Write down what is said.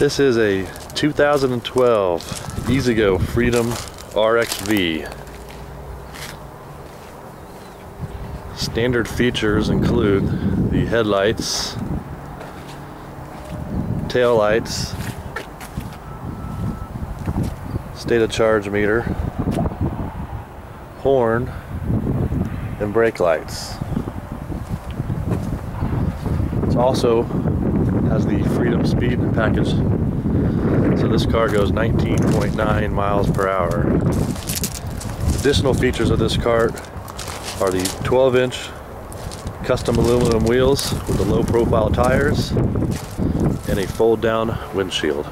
This is a 2012 E-Z-GO Freedom RXV. Standard features include the headlights, tail lights, state of charge meter, horn, and brake lights. Also has the Freedom Speed package. So this car goes 19.9 miles per hour. Additional features of this cart are the 12 inch custom aluminum wheels with the low profile tires and a fold down windshield.